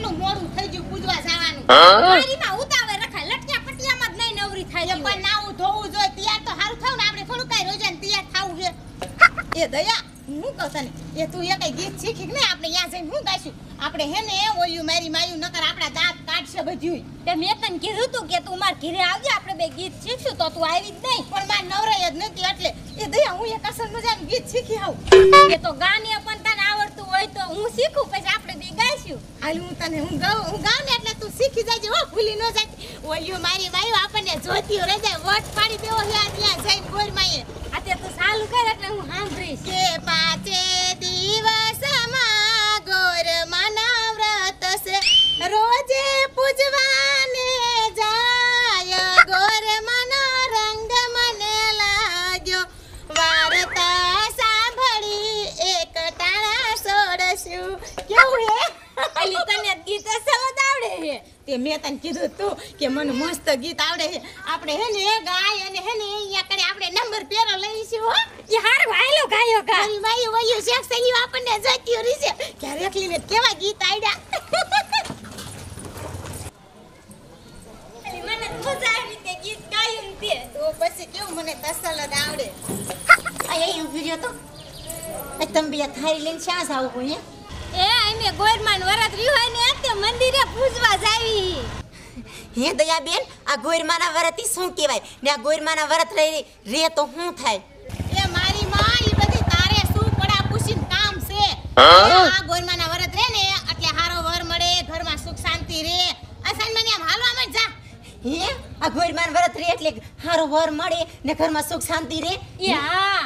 કેટલું મોડું થઈ ગયું પૂજવા જવાનું. મારીમાં ઉતાવળ રખાય લટક્યા પટિયામાં જ નહીં નવરી થાય પણ નાવું ધોવું જોઈએ તૈયાર તો સારું થાવ ને આપણે થોડું કાંઈ રોજાને તૈયાર થાવું છે. એ દયા હું કહું તને એ તું એ કઈ ગીત શીખી ને આપણે ત્યાં જઈને હું ગાઈશું? આપણે હે ને ઓયું મારી માયું નકર આપણા દાંત કાઢશે બધું તે મેં તને કીધું તું કે તું માર ઘરે આવજે આપણે બે ગીત શીખશું તો તું આવી જ નહીં. પણ માર નવરાય જ નથી એટલે એ દયા હું એક અસર મજાનું ગીત શીખી આવું. એ તો ગાને પણ તને આવડતું હોય તો હું શીખું પછી આપણે બે ગાઈશું હાલ હું તને હું ગાઉં હું ગાઉં ને એટલે તું શીખી જાય હો, ભૂલી ન જાય ઓયું મારી માયું આપણને જોતી રહી જાય વટ પાડી દેવો હે ત્યાં જઈને ગોરમાએ આ તે તું સાલું કર એટલે હું સાંભળીશ. કે પાંચે દિવસમાં ગોરમાના વ્રત છે. રોજે પૂજવાને જાય ગોરમાનો રંગ મને લાગ્યો. વાર્તા સાંભળી એક ટાણા સોડશું કેવું હે? અલી તને ગીત અસલ આવડે છે. તે મેં તને કીધું તું કે મને મસ્ત ગીત આવડે છે. આપણે હે ને ગાય અને હે ને અહીંયા કડે આપણે નંબર પેરો લઈશું હો. કે હાર વાયલો ગાયો ગા. મારી માયું વયું શેખ સહી આપણને જતી રહી છે. ક્યારે એકલીને કેવા ગીત આડ્યા મને મજા આવી તે ગીત ગાયું તે. તો પછી કેવું મને તસલ જ આવડે? અહીંયા ઊભી રહ્યો તો. એ તમે બે થારી લઈને શ્યાં જાવ કોઈ એ અમે ગોરમાન વરત રહ્યું હોય ને તે મંદિરે પૂજવા જાવી. હે દયાબેન આ ગોરમાના વરતી શું કહેવાય? ને આ ગોરમાના વરત રહી રે તો શું થાય? એ મારી માં ઈ બધી તારે શું પડા પૂછીને કામ છે? આ ગોરમાના વરત રે ને એટલે હારો વર મળે ઘરમાં સુખ શાંતિ રે અસાન મને આમ હાલવા મત જા. હે? આ ગોરમાન વરત રે એટલે હારો વર મળે ને ઘરમાં સુખ શાંતિ રે? એ હા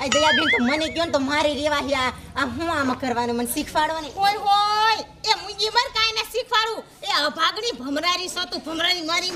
આ દયાબેન તો મને કહો તો મારે રેવા હે આ હું આમાં કરવાનું? મને શીખવાડવાની ઓય હોય! એ મુંજી મર કાઈ ને શીખવાડું? એ અભાગણી ભમરારી સતું ભમરારી મારી.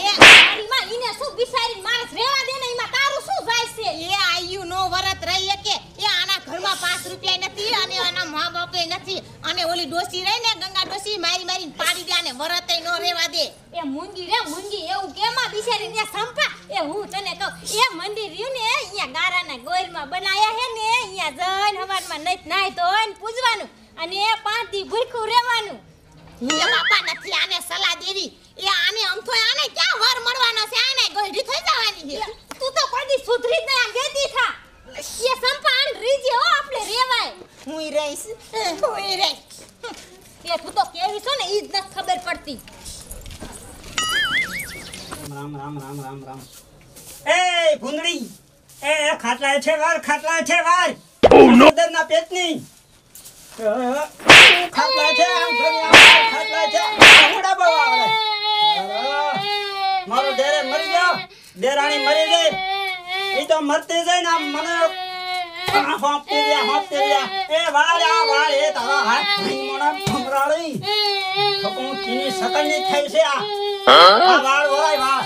એ મારી માં ઈને શું બિચારી માણસ રેવા દે ને એમાં તારું શું જાય છે? એ આયુ નો વરત રહી કે એ આના ઘરમાં પાંચ રૂપિયા નથી અને આના મા બાપે નથી અને ઓલી ડોસી રહી ને ગંગા ડોસી મારી મારી પાડી દે અને વરતે નો રેવા દે. એ મૂંગી રે મૂંગી એવું કેમાં? બિચારી ને સંપા એ હું તને કહું એ મંદિર રહ્યું ને અહીંયા ગારાના ગોરમાં બનાયા હે ને અહીંયા જઈને હવારમાં નહીં નાય ધોઈને પૂજવાનું અને એ પાંચ દી ભૂખ્યું રહેવાનું. એ બાપા નથી આને સલાહ દેવી. એ આને અમથો આને ક્યાં વર મળવાનો છે? આને થઈ જવાની છે. તું તો કોઈ દી સુધરી જ નહીં ગેતી થા. એ સંપાણ રીજે હો આપણે રેવાય. હું રહીશ. હું રે એ તું તો કેવી છો ને ઈ જ નથી ખબર પડતી. રામ રામ રામ રામ રામ. એ ભૂંદડી એ ખાટલા છે વાર ખાટલા છે વાર ઉદર ના પેટની. અ, ખાટલા છે આમ ખાટલા છે આવડા. બવા મારો ડેરે મરી ગયો ડેરાણી મરી ગઈ. એ તો મરતી જઈને આમ મને આ હોંપતી રહ્યા, હોંપતી રહ્યા. એ વાળ આ તારા હાથ ભાઈ મોણા ભમરાળી ખપું ચીની સકનની થઈ છે આ. આ વાળ ઓરાય વાળ.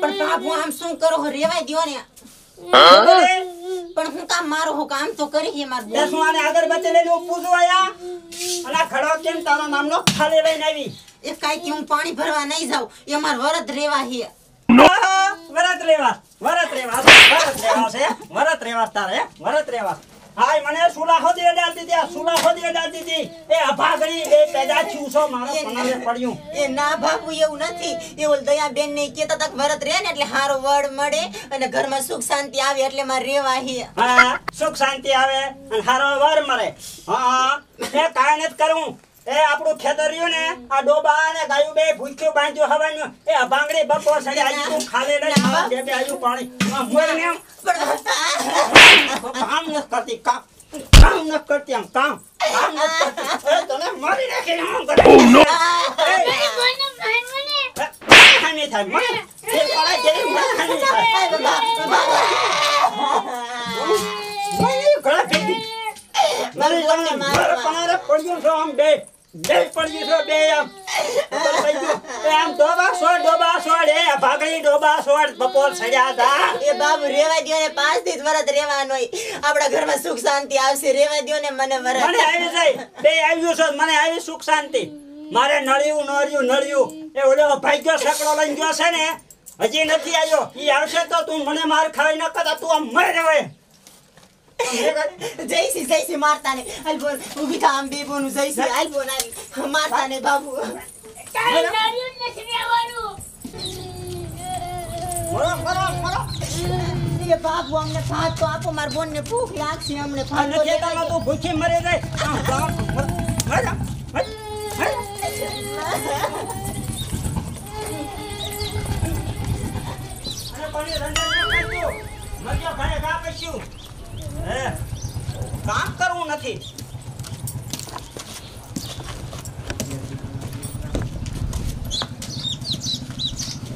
પણ બાપુ આમ શું કરો રેવાય દ્યો ને. પણ હું કામ મારો હું કામ તો કરી હે મારું દસ આને અગરબત્તી લઈને હું પૂછવા આયા? અને ખડો કેમ તારા નામનો ખાલી લઈને આવી? એ કાઈ કે હું પાણી ભરવા નહીં જાઉં. એ માર વરત રેવા હે વરત રેવાસ વરત રેવાસ વરત રેવાસ હે? વરત રેવાસ તારે વરત રેવાસ હાય મને સુલા ખોદી અડાડી દીધી આ સુલા ખોદી અડાડી દીધી એ અભાગણી એ પેદા થયું છો મારો પનારે પડ્યું. એ ના બાપુ એવું નથી. એ ઓલ દયાબેન ને કહેતા તા કે વરત રહે ને એટલે હારો વડ મળે અને ઘરમાં સુખ શાંતિ આવે એટલે મારે રેવા હી. હા સુખ શાંતિ આવે અને હારો વાર મળે. હા એ કારણે જ કરવું એ આપણું ખેતર રહ્યું ને આ ડોબા ને ગાયું બે ભૂખ્યું બાંધ્યું હવાનું. એ બાંગડી બપોર સડે આજુ તું ખાલે ને બે બે આજુ પાણી. મોર ને કામ ન કરતી કામ. કામ ન કરતી આમ કામ. કામ ન કરતી. તને મારી નાખે હું કરે? હામી થાય મને. એ પડાય જે મને હામી થાય. મને ગળા ફેંકી મારી તમને મારા પનારે પડ્યું છો આમ બે. બે પડી છો બે આમ. એ આમ ડોબા સોડ ડોબા સોડ એ ભાગડી ડોબા સોડ બપોર સડ્યા હતા એ બાબુ રેવા દ્યો ને પાંચ દિવસ વરત રેવાનો આપણા ઘરમાં સુખ શાંતિ આવશે રેવા દ્યો ને મને મને વરત આવી જાય. બે આવ્યું છે મને આવી સુખ શાંતિ. મારે નળિયું નળિયું નળિયું. એ ઓલો ભાગ્યો સકડો લઈને ગયો છે ને હજી નથી આવ્યો. ઈ આવશે તો તું મને માર ખાઈ ન કરતા તું આમ મરે હવે જયસી જયસી મારતા ને હાલ બોલ ઊભી થા આમ બે બોનું હાલ બોલ. હાલ મારતા ને બાબુ બાબુ અમને ભાત તો આપો મારા બોન ને ભૂખ લાગશે અમને ભાત તો ભૂખી મરે જાય. રંજન. મરજો પસ્યું. હે, કામ કરવું નથી.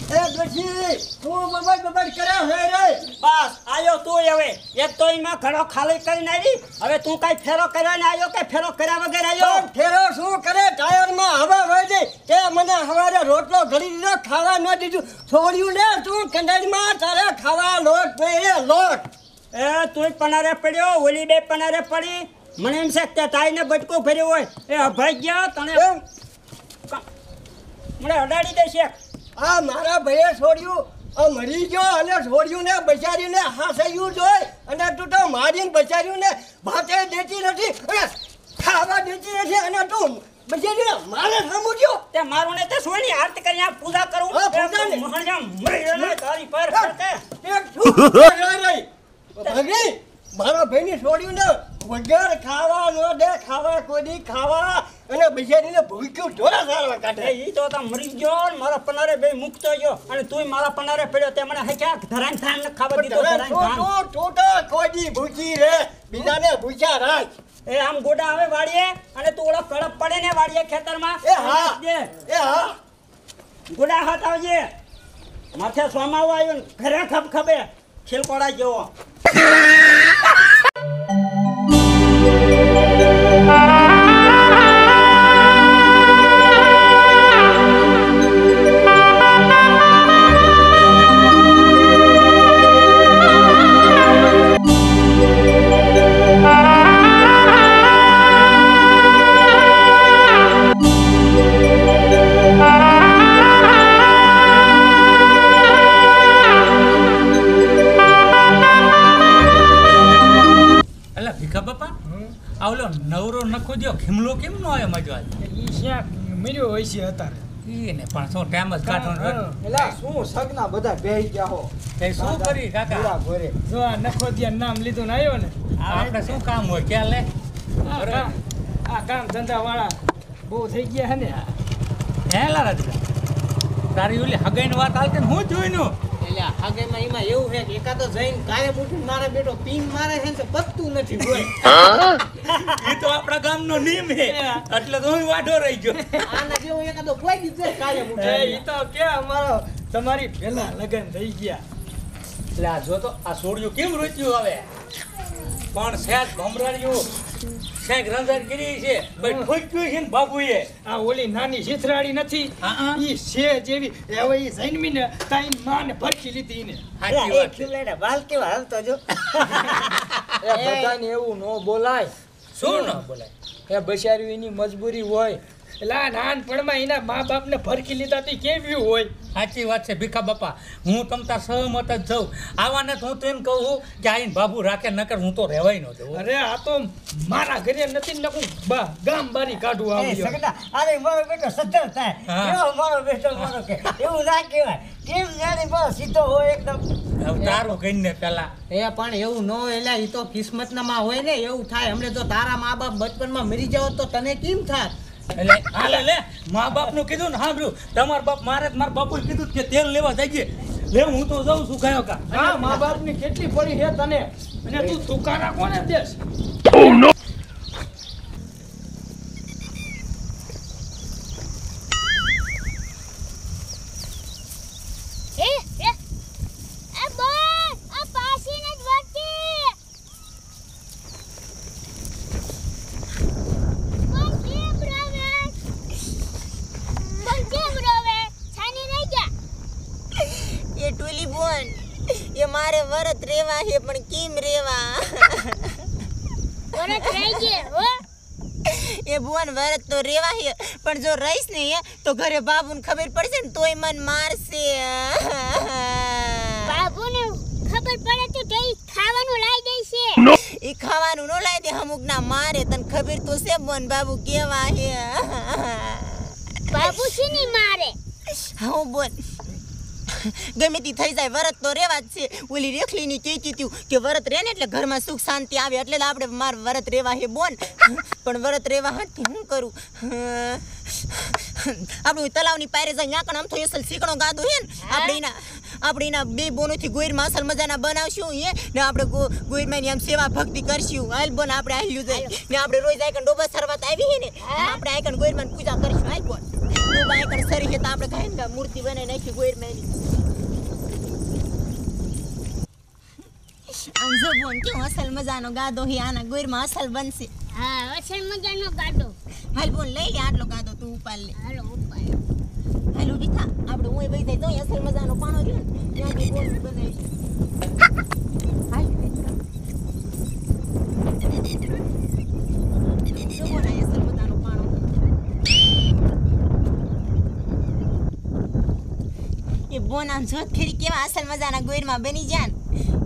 એ ડોશી તું બબડ બબડ કરે હે રે. બસ આયો તું હવે. એક તો એમાં ઘડો ખાલી કરીને આવી હવે તું કઈ ફેરો કરીને આયો કે ફેરો કર્યા વગર આયો? ફેરો શું કરે? ટાયરમાં હવા વહી દે તે મને હવારે રોટલો ઘડી દીધો ખાવા ન દીધું. છોડ્યું ને તું કંડાળીમાં તારે ખાવા લોટ નહીં લોટ. એ તું પનારે પડ્યો ઓલી બે પનારે પડી. મને એમ છે કે તાઈને બટકું ભર્યું હોય. એ અભાઈ ગયા તને મને અડાડી દેશે આ મારા ભાઈએ છોડ્યું. આ મરી ગયો અને છોડ્યું ને બચાર્યું ને હાસયું જોઈ અને તું તો મારીને બચાર્યું ને ભાતે દેતી નથી. ખાવા દેતી નથી અને તું બચાર્યું ને મારે સામું તે મારું ને તે સોની આરતી કરી આ પૂજા કરું. હા, પૂજા ને. મહણિયા મરી તારી પર. એક. ભગી, મારા ભાઈને છોડ્યું ને વગર ખાવા નો દે ખાવા કોઈ ખાવા. અને બિચારીને ભૂખ્યું ઢોરા સારવા કાઢે. એ તો તા મરી ગયો ને મારા પનારે બે મુકતો ગયો અને તુંય મારા પનારે પડ્યો તે મને હે ક્યાં ધરાન ધાન ને ખાવા દીધો ધરાન તું તું ભૂખી રે બીજાને ભૂખ્યા રાખ. એ આમ ગોડા આવે વાડીએ અને તું ઓળખ કડપ પડે ને વાડીએ ખેતરમાં એ હા એ હા. ગોડા હાથ આવજે. માથે સોમાવું આવ્યું ને ઘરે ખબ ખબે ખીલકોડા જેવો. શું જ હા. એલા શું સગના બધા બેહી ગયા હો? એ શું કરી કાકા? ભરે જો આ નખોદિયા નામ લીધું ને આવ્યો ને આપણે શું કામ હોય ક્યાં લે આ કામ આ કામ ધંધા વાળા બહુ થઈ ગયા હે ને. હેલા લારા તારી ઓલી હગાઈની વાત હાલતી હું જોઈનું? એટલે આગળમાં એમાં એવું છે કે એકાદો જઈને કાલે ઉઠીને મારે બેટો પીન મારે છે તો પતતું નથી કોઈ એ તો આપણા ગામનો નિયમ છે. એટલે તો હું વાઢો રહી ગયો. આના જેવો એકાદો કોઈ કાલે ઉઠે તો કે અમારો તમારી પહેલા લગન થઈ ગયા. એટલે આ જો તો આ સોડિયું કેમ રોચ્યું હવે? પણ સેજ ભમરાડ્યું સહેજ રંજનગીરી છે. ભાઈ ઠોક્યું છે ને બાપુએ. આ ઓલી નાની શીથરાડી નથી. ઈ છે જેવી. હવે ઈ જન્મી ને તાઈ માને ભરખી લીધી ને સાચી વાત છે. વાલ કેવા હાલતો જો. એ બધાને એવું ન બોલાય. શું ન બોલાય? એ બચાર્યું એની મજબૂરી હોય. એટલે આ નાનપણમાં એના મા બાપને ભરખી લીધા તી કેવી હોય? સાચી વાત છે ભીખા બાપા. હું તમતા સહમત જ જઉં આવાને તો હું તો એમ કહું છું કે આઈને બાબુ રાખે નકર હું તો રહેવાય ન દઉં અરે આ તો મારા ઘરે નથી ને લખું બા ગામ બારી કાઢું આવ્યો સગડા અરે મારો બેટો સદ્ધર થાય. હા. મારો બેટો મારો કે એવું ના કહેવાય. કેમ જાણે બસ સીધો હોય એકદમ. તારું કહીને પેલા. એ પણ એવું ન હોય એટલે એ તો કિસ્મતનામાં હોય ને એવું થાય. હમણે જો તારા મા બાપ બચપનમાં મરી જાવ તો તને કેમ થાત? એટલે હાલે લે મા બાપનું કીધું ને સાંભળ્યું. તમારા બાપ મારે મારા બાપુ કીધું કે તેલ લેવા જઈએ લે હું તો જઉં છું કયો કા. હા મા બાપની કેટલી પડી છે તને? અને તું તુકારા કોને દેશ? એ એ આ બોલ આ પાસીને જ વળતી બોલ કેમ રોવે બોલ કેમ રોવે છાની નહીં ગયા એ ટુલી બોન એ મારે વરત રેવા છે પણ કેમ રેવા? વરત રહી ગયે હો? એ ભુવન વરત તો રેવા છે પણ જો રહીશ ને તો ઘરે બાબુને ખબર પડશે ને તોય મન મારશે. બાબુને ખબર પડે તો તે ખાવાનું લાવી દેશે એ ખાવાનું નો લાય દે અમુક ના મારે તને ખબર તો છે બોન બાબુ કેવા છે બાબુ શીની મારે? હું બોન ગમે તે થઈ જાય વરત તો રેવા જ છે. ઓલી રેખલીની કહેતી તું કે વરત રહે ને એટલે ઘરમાં સુખ શાંતિ આવે એટલે આપણે માર વરત રેવા હે બોન. પણ વરત રેવા હાથી હું કરું? આપણું તલાવની પાયરે જાય ત્યાં કણ આમ તો અસલ શીકણો ગાદું હે ને? આપણે એના આપણે એના બે બોનોથી ગોઈર માસલ મજાના બનાવશું એ ને આપણે ગો- ગોઈરમાંની આમ સેવા ભક્તિ કરશું. હાલ બોન આપણે હાલ્યું જાય ને આપણે રોજ આયકન ડોબા સરવાત આવી ને આપણે આઈકણ ગોઈરમાં પૂજા કરીશું. હાલ બોન ડોબા આયકન સરી તો આપણે કાંઈ ને મૂર્તિ બનાવી નાખી ગોઈરમાંની આમ જો બોન કેવો અસલ મજાનો ગાદો હે આના ગોરમાં અસલ બનશે. હા અસલ મજાનો ગાડો હાલ બોન લઈ લે આટલો ગાદો તું ઉપાડ લે. હાલો હું વઈ જાય અહીં અસલ પાણો રહ્યો ને ત્યાંથી બોન બનાવીશું હાલ બોન જોત ખરી કેવા અસલ મજાના ગોયરમાં બની જાન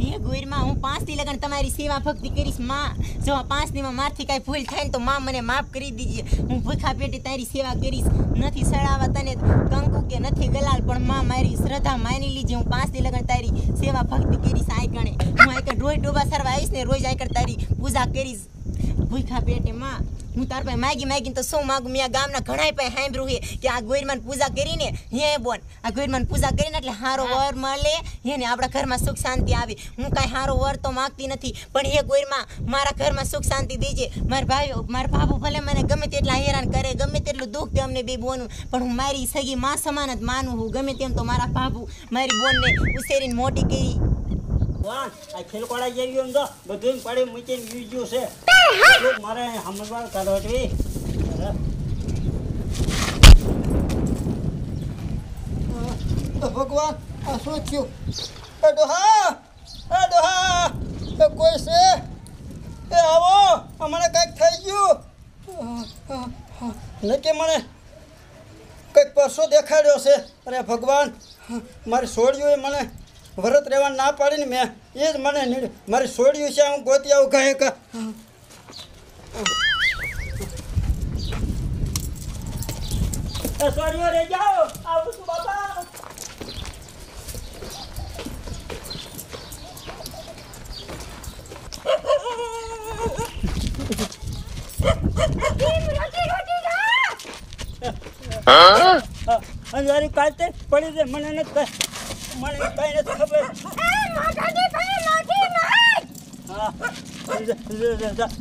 એ ગોયરમાં હું પાંચ લગન તમારી સેવા ભક્તિ કરીશ, માં, જો પાંચ દીમાં મારથી કાંઈ ભૂલ થાય ને તો માં મને માફ કરી દીજે. હું ભૂખા પેટે તારી સેવા કરીશ. નથી સડાવા તને કંકુ કે નથી ગલાલ પણ માં મારી શ્રદ્ધા માની લીજે હું પાંચ લગન તારી સેવા ભક્તિ કરીશ આય ગણે. હું આય રોજ ડોબા સરવા આવીશ ને રોજ આય તારી પૂજા કરીશ. ભૂખા પેટે માં હું તાર પાસે માગી માગીને તો શું માગું? મેં ગામના ઘણાય પાસે સાંભળ્યું છે કે આ ગોયરમાન પૂજા કરીને હે બોન આ ગોયરમાન પૂજા કરીને એટલે હારો વર મળે હે ને આપણા ઘરમાં સુખ શાંતિ આવે. હું કાંઈ હારો વર તો માગતી નથી પણ હે ગોયરમાં મારા ઘરમાં સુખ શાંતિ દેજે. મારા ભાઈઓ મારા બાપુ ભલે મને ગમે તેટલા હેરાન કરે ગમે તેટલું દુઃખ દે અમને બે બોનું પણ હું મારી સગી માં સમાન જ માનું હું ગમે તેમ તો મારા બાપુ મારી બોનને ઉછેરીને મોટી કરી. વાહ આ ખેલકોડા જેવી આમ જો બધું પાડી મૂકીને ગયું છે. લોક મારે સમજવા કાઢો છે તો ભગવાન આ શું થયું? એ ડોહા એ ડોહા એ કોઈ છે? એ આવો મને કંઈક થઈ ગયું. નક્કી મને કંઈક પરસો દેખાડ્યો છે. અરે ભગવાન મારી છોડ્યું એ મને વરત રહેવા ના પાડીને મેં. એ જ મને નીડ- મારી છોડ્યું છે હું ગોતી આવું કહે કે એ સોરીઓ રે જાઓ. આવું છું બાપા. અંધારી કાઢતે પડી દે મને નથી મને કઈ નથી ખબર.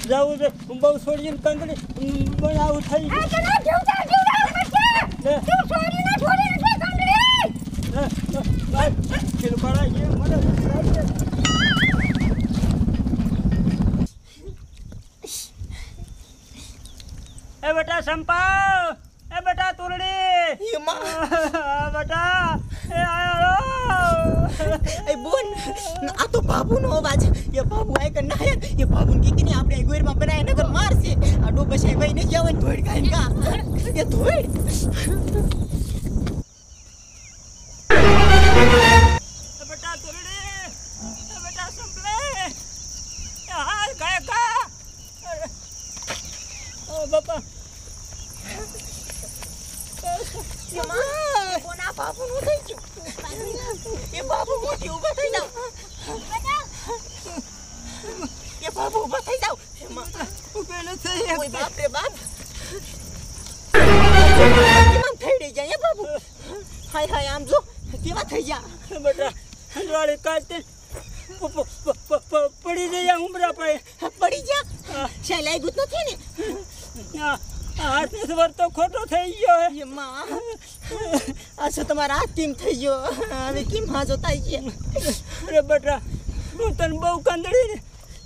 જાવું છે. હું બહુ છોડીને કંદડી બનાવું થઈ. એ બેટા સંપા એ બેટા તુરડી. બેટા. એ બોન, આ તો બાબુનો અવાજ. એ બાબુ આય કે ના એ બાબુન કીધી ને આપણે ગોરમાં બનાય નગર મારશે. આ ડો બસાય ભાઈ ને જવાય ધોડ કાઈ કા એ ધોડ ઓય બાપ. રે બાપ. કેમ રહી જાય બાબુ? હાય હાય આમ જો કેવા થઈ જા એ હંડવાળી કાઢતે. પડી જાય ઉમરા પાય. પડી જા છે લાગ્યું નથી ને? આ આ હાથની તો ખોટો થઈ ગયો માં આ શું તમારા હાથ કેમ થઈ ગયો? હવે કેમ હાજો થાય છે અરે બટરા હું તને બહુ કાંદડી ને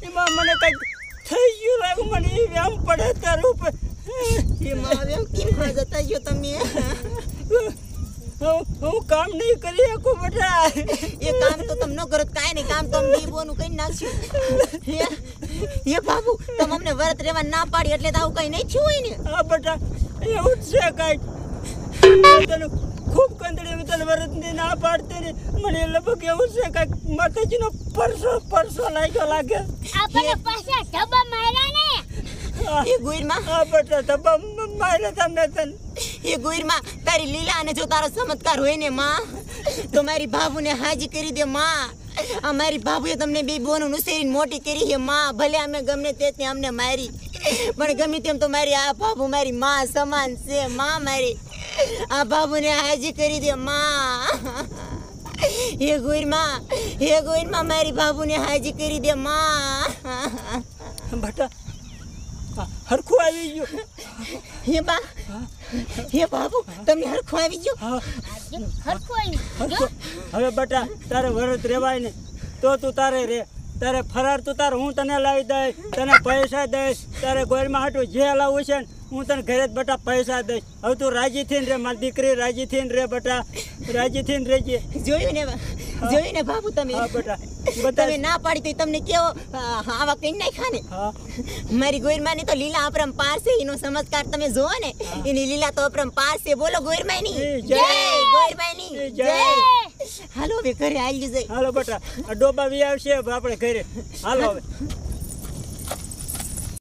એમાં મને કંઈક થઈ ગયું લાગ્યું મને એ વ્યામ પડે તારું એ કેમ ગયો તમે? હું કામ નહીં કરી શકું બેટા એ કામ તો તમે ન કરો કાંઈ નહીં કામ તો અમે દીવોનું કરી નાખશું. એ બાબુ તમે અમને વ્રત રહેવા ના પાડી એટલે તો આવું કઈ નહીં થયું હોય ને? હા બેટા એવું છે કાંઈ ખૂબ કંદડી હું તને વરદની ના પાડતી ને મને લગભગ એવું છે કે માતાજીનો પરસો પરસો લાગ્યો લાગે. આપણે પાછા ઢબા માર્યા ને? એ ગોઈરમાં? આ બટા ધબ્બા મારે તમને તને. એ ગુઈરમાં તારી લીલા અને જો તારો ચમત્કાર હોય ને માં તો મારી બાબુને હાજી કરી દે માં. આ મારી બાબુએ તમને બે બોનું નુસેરીને મોટી કરી છે માં. ભલે અમે ગમે તે અમને મારી પણ ગમે તેમ તો મારી આ બાબુ મારી માં સમાન છે માં મારી. આ બાબુને હાજી કરી દે માં. હે ગોઈરમાં હે ગોઈરમાં મારી બાબુને હાજી કરી દે માં. બટા હરખું આવી ગયું. હે બા હે બાબુ તમને હરખું આવી ગયું? હવે બટા તારે વરત રેવાય ને તો તું તારે રે. તારે ફરાર તું તારે હું તને લાવી દઈશ તને પૈસા દઈશ. તારે ગોળમાં હાટું જે લાવવું છે ને હું તને ઘરે જ બટા પૈસા દઈશ હવે તું રાજી થઈને રે મારી દીકરી રાજી થઈને રે બટા. રાજી થઈને રહેજે જોયું ને જોયું ને તમે? હા બટા. તમે ના પાડી તો તમને કેવો આવા કઈ નાખ્યા ને? મારી ગોયરમાની તો લીલા અપરમ પાર છે એનો સમજકાર તમે જોવો ને એની લીલા તો અપરમ પાર છે બોલો ગોયરમાની જય. ગોયરમાની જય. જય. હાલો હવે ઘરે આવી જઈ હાલો બટા. ડોબા વી આવશે આપણે ઘરે. હાલો હવે.